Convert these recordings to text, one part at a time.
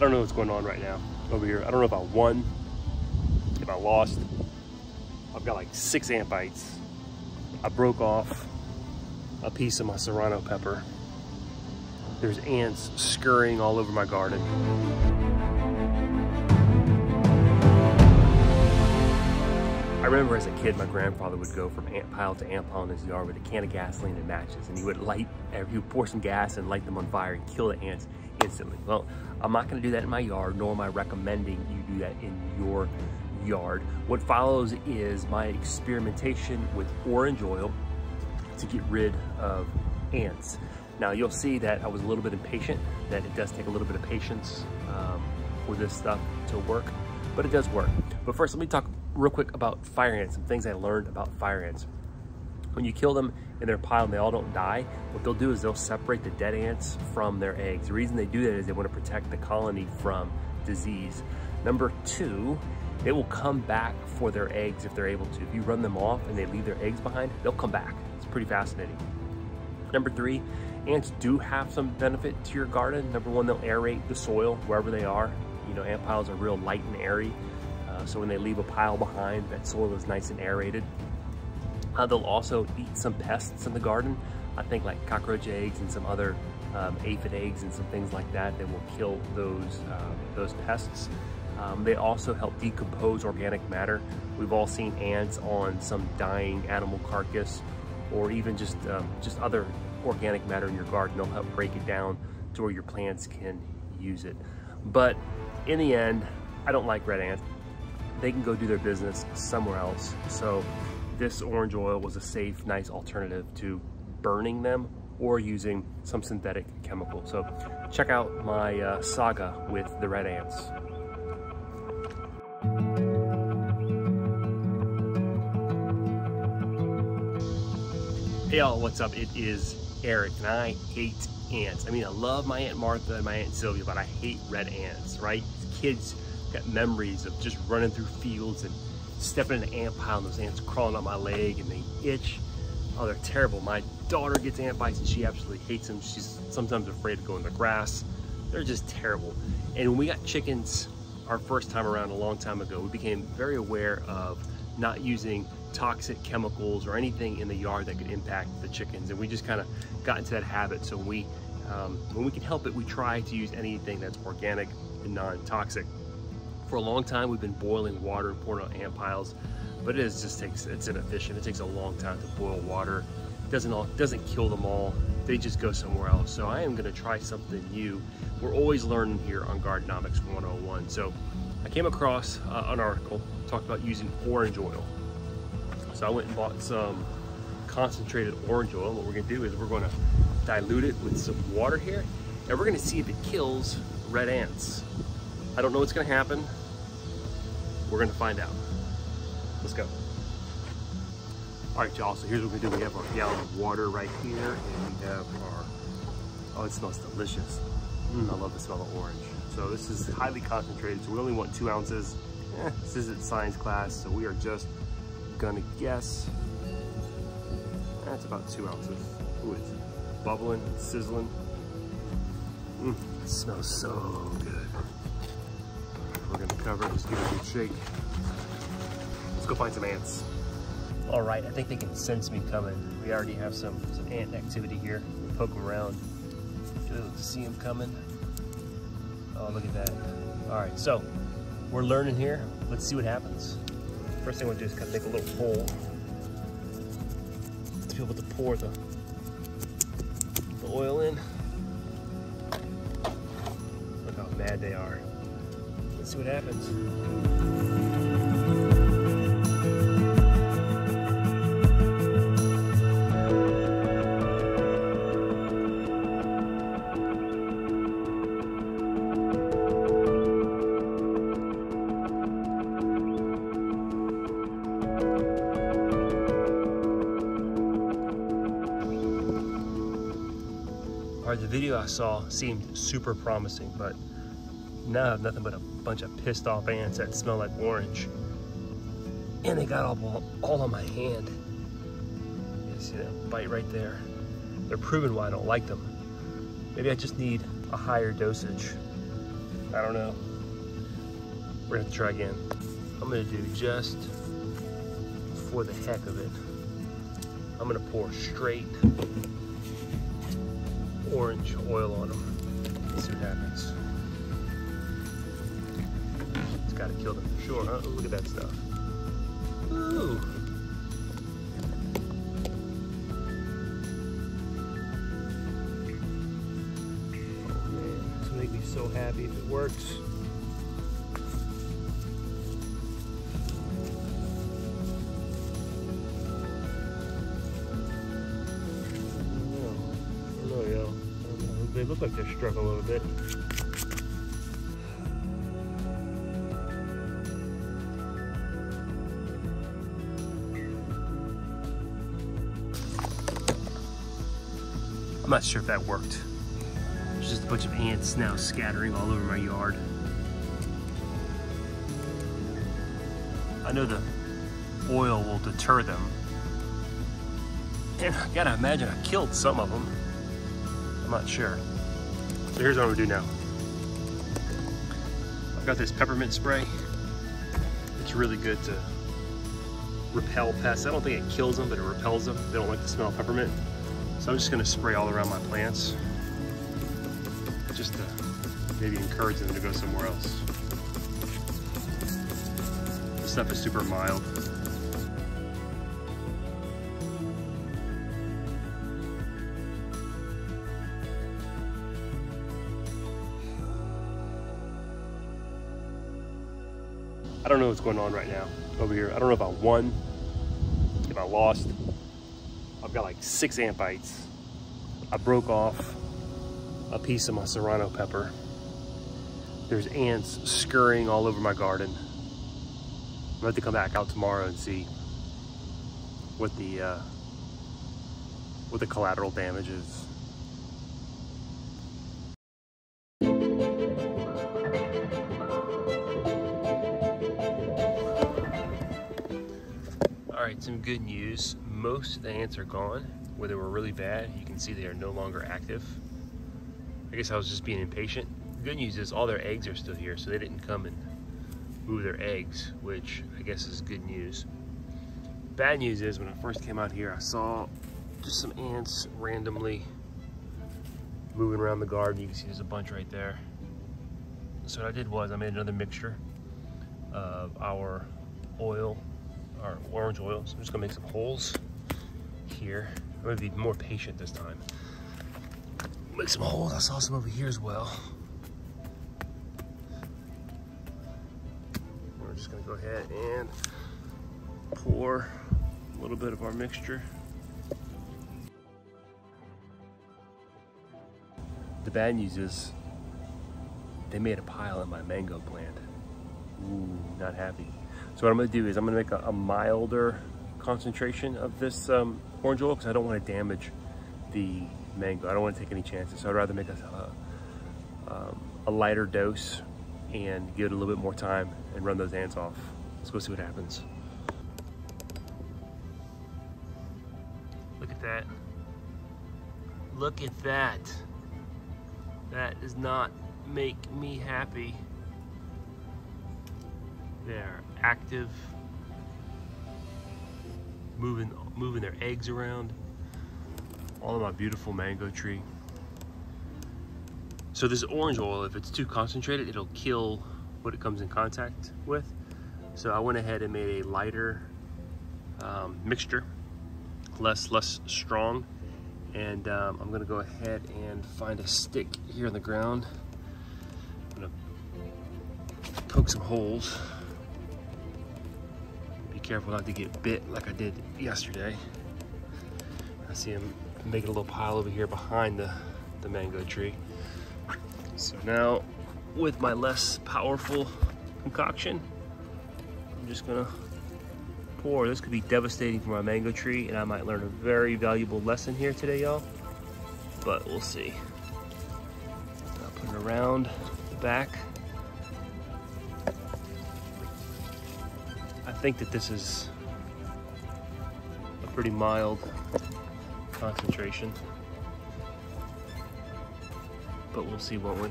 I don't know what's going on right now over here. I don't know if I won, if I lost. I've got like six ant bites. I broke off a piece of my serrano pepper. There's ants scurrying all over my garden. I remember as a kid, my grandfather would go from ant pile to ant pile in his yard with a can of gasoline and matches, and he would light, he would pour some gas and light them on fire and kill the ants instantly. Well, I'm not gonna do that in my yard, nor am I recommending you do that in your yard. What follows is my experimentation with orange oil to get rid of ants. Now you'll see that I was a little bit impatient, that it does take a little bit of patience um, for this stuff to work, but it does work. But first, let me talk real quick about fire ants, some things I learned about fire ants. When you kill them in their pile and they all don't die, what they'll do is they'll separate the dead ants from their eggs. The reason they do that is they want to protect the colony from disease. Number two, they will come back for their eggs if they're able to. If you run them off and they leave their eggs behind, they'll come back. It's pretty fascinating. Number three, ants do have some benefit to your garden. Number one, they'll aerate the soil wherever they are. You know, ant piles are real light and airy. Uh, so when they leave a pile behind, that soil is nice and aerated. Uh, they'll also eat some pests in the garden. I think like cockroach eggs and some other um, aphid eggs and some things like that that will kill those, uh, those pests. Um, they also help decompose organic matter. We've all seen ants on some dying animal carcass or even just, um, just other organic matter in your garden. They'll help break it down to where your plants can use it. But in the end, I don't like red ants. They can go do their business somewhere else. So this orange oil was a safe, nice alternative to burning them or using some synthetic chemical. So check out my uh, saga with the red ants. Hey y'all, what's up? It is Eric and I hate ants. I mean, I love my Aunt Martha and my Aunt Sylvia, but I hate red ants, right? Kids got memories of just running through fields and stepping in an ant pile and those ants crawling up my leg and they itch. Oh, they're terrible. My daughter gets ant bites and she absolutely hates them. She's sometimes afraid to go in the grass. They're just terrible. And when we got chickens our first time around a long time ago, we became very aware of not using toxic chemicals or anything in the yard that could impact the chickens. And we just kind of got into that habit. So we, um, when we can help it, we try to use anything that's organic and non-toxic. For a long time, we've been boiling water and pouring on ant piles, but it is just takes, it's inefficient. It takes a long time to boil water. It doesn't, all, doesn't kill them all. They just go somewhere else. So I am gonna try something new. We're always learning here on Gardenomics 101. So I came across uh, an article talked about using orange oil. So I went and bought some concentrated orange oil. What we're gonna do is we're gonna dilute it with some water here and we're gonna see if it kills red ants. I don't know what's gonna happen. We're gonna find out. Let's go. All right, y'all, so here's what we do. We have our gallon of water right here and we have our, oh, it smells delicious. Mm, I love the smell of orange. So this is highly concentrated, so we only want two ounces. Eh, this isn't science class, so we are just gonna guess. That's about two ounces. Ooh, it's bubbling, sizzling. Mm, it smells so good. We're gonna cover it, just give it a good shake. Let's go find some ants. All right, I think they can sense me coming. We already have some, some ant activity here. We poke them around. See them coming. Oh, look at that. All right, so we're learning here. Let's see what happens. First thing to do is kind of make a little hole to be able to pour the, the oil in. Look how mad they are. See what happens. The video I saw seemed super promising, but now I have nothing but a bunch of pissed off ants that smell like orange. And they got all, all on my hand. You see that bite right there? They're proving why I don't like them. Maybe I just need a higher dosage. I don't know. We're gonna try again. I'm gonna do just for the heck of it. I'm gonna pour straight orange oil on them. Gotta kill them for sure, huh? Look at that stuff. Ooh. Oh make me so happy if it works. Oh, they look like they're struck a little bit. I'm not sure if that worked. There's just a bunch of ants now scattering all over my yard. I know the oil will deter them. And I gotta imagine I killed some of them. I'm not sure. So here's what I'm gonna do now. I've got this peppermint spray. It's really good to repel pests. I don't think it kills them, but it repels them. They don't like the smell of peppermint. So I'm just gonna spray all around my plants just to maybe encourage them to go somewhere else. This stuff is super mild. I don't know what's going on right now over here. I don't know if I won, if I lost. I've got like six ant bites. I broke off a piece of my serrano pepper. There's ants scurrying all over my garden. I'm going to come back out tomorrow and see what the uh, what the collateral damage is. All right, some good news. Most of the ants are gone. Where they were really bad, you can see they are no longer active. I guess I was just being impatient. The good news is all their eggs are still here, so they didn't come and move their eggs, which I guess is good news. Bad news is when I first came out here, I saw just some ants randomly moving around the garden. You can see there's a bunch right there. So what I did was I made another mixture of our oil, our orange oil. So I'm just gonna make some holes here. I'm gonna be more patient this time. Make some holes. I saw some over here as well. We're just gonna go ahead and pour a little bit of our mixture. The bad news is they made a pile in my mango plant. Ooh, not happy. So what I'm gonna do is I'm gonna make a, a milder concentration of this um, orange oil because I don't want to damage the mango. I don't want to take any chances. So I'd rather make a, a, um, a lighter dose and give it a little bit more time and run those ants off. Let's go see what happens. Look at that. Look at that. That does not make me happy. They're active, moving, moving their eggs around. All of my beautiful mango tree. So this orange oil, if it's too concentrated, it'll kill what it comes in contact with. So I went ahead and made a lighter um, mixture, less less strong. And um, I'm gonna go ahead and find a stick here in the ground. I'm gonna poke some holes. Careful not to get bit like I did yesterday. I see him making a little pile over here behind the, the mango tree. So now with my less powerful concoction, I'm just gonna pour. This could be devastating for my mango tree and I might learn a very valuable lesson here today, y'all. But we'll see. I'll put it around the back. Think that this is a pretty mild concentration. But we'll see, won't we?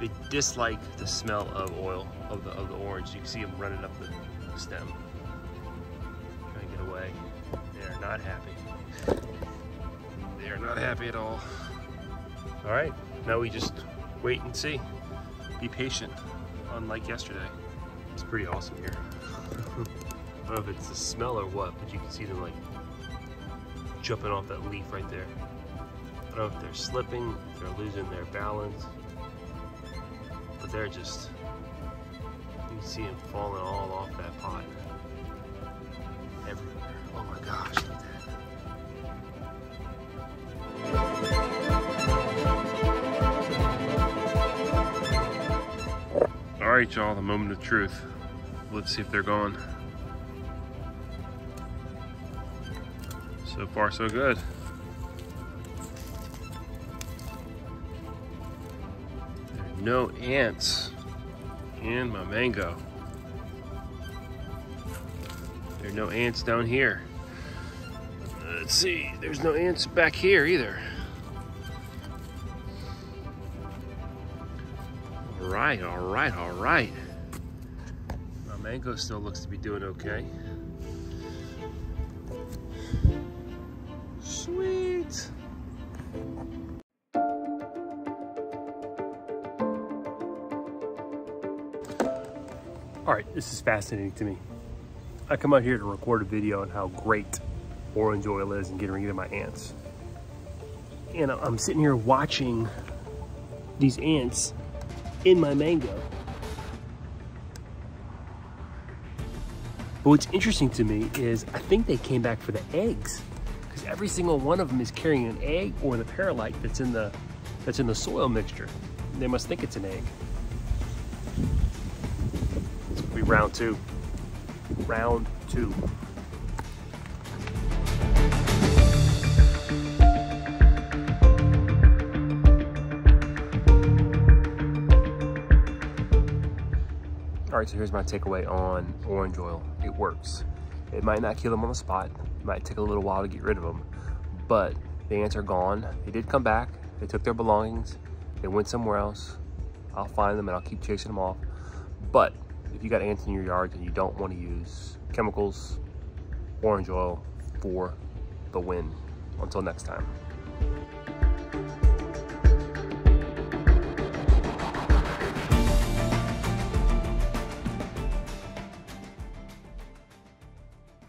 they dislike the smell of oil, of the, of the orange. You can see them running up the, the stem. Trying to get away. They are not happy. They are not happy at all. All right, now we just wait and see. Be patient, unlike yesterday. It's pretty awesome here. I don't know if it's the smell or what, but you can see them like jumping off that leaf right there. I don't know if they're slipping, if they're losing their balance, but they're just, you can see them falling all off that pot. Everywhere. Oh my gosh, look at that. All right, y'all, the moment of truth. Let's see if they're gone. So far, so good. No ants in my mango. There are no ants down here. Let's see, there's no ants back here either. All right, all right, all right. My mango still looks to be doing okay. All right, this is fascinating to me. I come out here to record a video on how great orange oil is in getting rid of my ants. And I'm sitting here watching these ants in my mango. But what's interesting to me is I think they came back for the eggs because every single one of them is carrying an egg or the perlite that's in the that's in the soil mixture. They must think it's an egg. Round two. Round two. All right, so here's my takeaway on orange oil. It works. It might not kill them on the spot. It might take a little while to get rid of them, but the ants are gone. They did come back. They took their belongings. They went somewhere else. I'll find them and I'll keep chasing them off. But if you got ants in your yard and you don't want to use chemicals, orange oil for the win. Until next time.